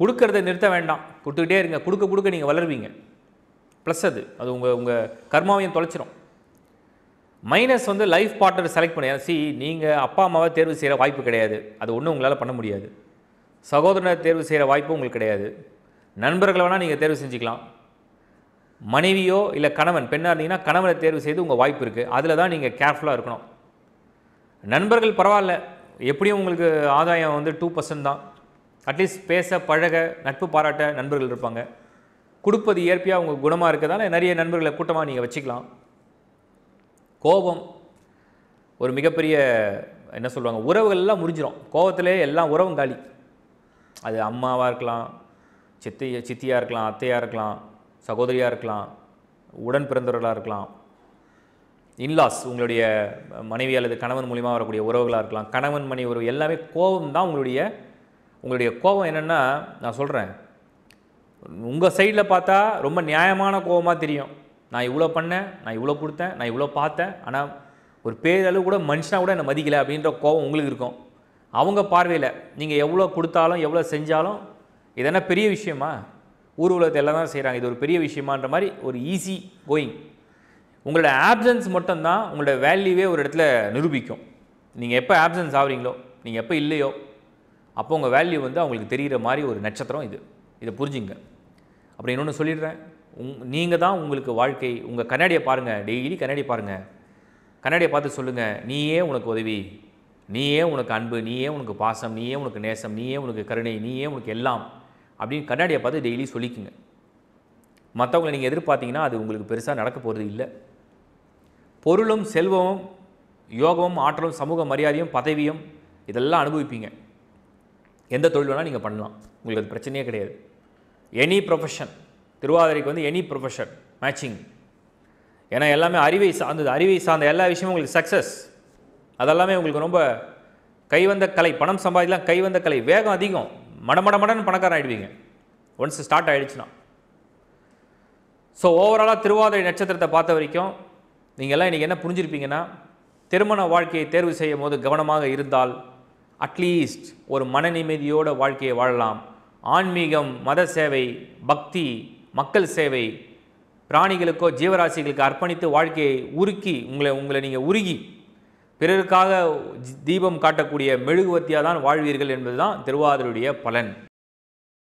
கொடுக்கறத நிறுத்த வேண்டாம். கொடுத்துக்கிட்டே இருங்க. கொடுக்க கொடுக்க நீங்கள் வளருவீங்க. ப்ளஸ் அது அது உங்கள் உங்கள் கர்மாவையும் தொலைச்சிரும். மைனஸ் வந்து லைஃப் பார்ட்னர் செலக்ட் பண்ண. சி நீங்கள் அப்பா அம்மாவை தேர்வு செய்கிற வாய்ப்பு கிடையாது. அது ஒன்றும் உங்களால் பண்ண முடியாது. சகோதரனை தேர்வு செய்கிற வாய்ப்பு உங்களுக்கு கிடையாது. நண்பர்களை வேணால் நீங்கள் தேர்வு செஞ்சுக்கலாம். மனைவியோ இல்லை கணவன் பெண்ணாக இருந்தீங்கன்னா கணவனை தேர்வு செய்து உங்கள் வாய்ப்பு இருக்குது அதில் தான் நீங்கள் கேர்ஃபுல்லாக இருக்கணும். நண்பர்கள் பரவாயில்ல. எப்படியும் உங்களுக்கு ஆதாயம் வந்து டூ பர்சன்ட் தான். அட்லீஸ்ட் பேச பழக நட்பு பாராட்ட நண்பர்கள் இருப்பாங்க. கொடுப்பது இயற்கையாக உங்கள் குணமாக இருக்கிறதால நிறைய நண்பர்களை கூட்டமாக நீங்கள் வச்சுக்கலாம். கோபம் ஒரு மிகப்பெரிய என்ன சொல்லுவாங்க உறவுகள்லாம் எல்லாம் முறிஞ்சிரும். கோபத்திலே எல்லாம் உறவும் காலி. அது அம்மாவாக இருக்கலாம் சித்தி சித்தியாக இருக்கலாம் அத்தையாக இருக்கலாம் சகோதரியாக இருக்கலாம் உடன் பிறந்தவர்களாக இருக்கலாம். இன்லாஸ் உங்களுடைய மனைவி அல்லது கணவன் மூலியமாக வரக்கூடிய உறவுகளாக இருக்கலாம். கணவன் மனைவி உறவு எல்லாமே கோபம் தான் உங்களுடைய உங்களுடைய கோபம் என்னென்னா நான் சொல்கிறேன் உங்கள் சைடில் பார்த்தா ரொம்ப நியாயமான கோபமாக தெரியும். நான் இவ்வளோ பண்ணேன் நான் இவ்வளோ கொடுத்தேன் நான் இவ்வளோ பார்த்தேன். ஆனால் ஒரு பேரளவு கூட மனுஷனாக கூட என்னை மதிக்கலை அப்படின்ற கோபம் உங்களுக்கு இருக்கும். அவங்க பார்வையில் நீங்கள் எவ்வளோ கொடுத்தாலும் எவ்வளோ செஞ்சாலும் இதென்ன பெரிய விஷயமா? ஊர் உலகத்தை எல்லாம் தான் செய்கிறாங்க இது ஒரு பெரிய விஷயமான்ற மாதிரி ஒரு ஈஸி கோயிங் உங்களோட ஆப்சன்ஸ் மட்டும்தான் உங்களோட வேல்யூவே ஒரு இடத்துல நிரூபிக்கும். நீங்கள் எப்போ ஆப்சன்ஸ் ஆகுறீங்களோ நீங்கள் எப்போ இல்லையோ அப்போ உங்கள் வேல்யூ வந்து அவங்களுக்கு தெரிகிற மாதிரி ஒரு நட்சத்திரம் இது. இதை புரிஞ்சுங்க. அப்புறம் இன்னொன்று சொல்லிடுறேன். உங் நீங்கள் தான் உங்களுக்கு வாழ்க்கை உங்கள் கண்ணாடியை பாருங்கள் டெய்லி கண்ணாடி பாருங்கள் கண்ணாடியை பார்த்து சொல்லுங்கள் நீயே உனக்கு உதவி. நீயே உனக்கு அன்பு. நீயே உனக்கு பாசம். நீயே உனக்கு நேசம். நீயே உனக்கு கருணை. நீயே உனக்கு எல்லாம். அப்படின்னு கண்ணாடியை பார்த்து டெய்லி சொல்லிக்குங்க. மற்றவங்களை நீங்கள் எதிர்பார்த்தீங்கன்னா அது உங்களுக்கு பெருசாக நடக்க போகிறது இல்லை. பொருளும் செல்வமும் யோகமும் ஆற்றலும் சமூக மரியாதையும் பதவியும் இதெல்லாம் அனுபவிப்பீங்க. எந்த தொழில் வேணால் நீங்கள் பண்ணலாம். உங்களுக்கு அது பிரச்சனையே கிடையாது. எனி ப்ரொஃபஷன் திருவாதிரைக்கு வந்து எனி ப்ரொஃபஷன் மேட்சிங் ஏன்னா எல்லாமே அறிவை சார்ந்தது. அறிவை சார்ந்த எல்லா விஷயமும் உங்களுக்கு சக்ஸஸ் அதெல்லாமே உங்களுக்கு ரொம்ப கைவந்த கலை. பணம் சம்பாதிக்கலாம் கைவந்த கலை. வேகம் அதிகம். மடமட மடன்னு பணக்காரன் ஆகிடுவீங்க ஒன்ஸ் ஸ்டார்ட் ஆகிடுச்சுன்னா ஸோ ஓவராலாக திருவாதிரை நட்சத்திரத்தை பார்த்த வரைக்கும் நீங்கள் எல்லாம் இன்றைக்கி என்ன புரிஞ்சிருப்பீங்கன்னா திருமண வாழ்க்கையை தேர்வு செய்யும் போது கவனமாக இருந்தால் அட்லீஸ்ட் ஒரு மன நிம்மதியோட வாழ்க்கையை வாழலாம். ஆன்மீகம் மத சேவை பக்தி மக்கள் சேவை பிராணிகளுக்கோ ஜீவராசிகளுக்கு அர்ப்பணித்து வாழ்க்கையை உருக்கி உங்களை உங்களை நீங்கள் உருகி பிறருக்காக தீபம் காட்டக்கூடிய மெழுகுவர்த்தியாக தான் வாழ்வீர்கள் என்பதுதான் திருவாதிரையுடைய பலன்.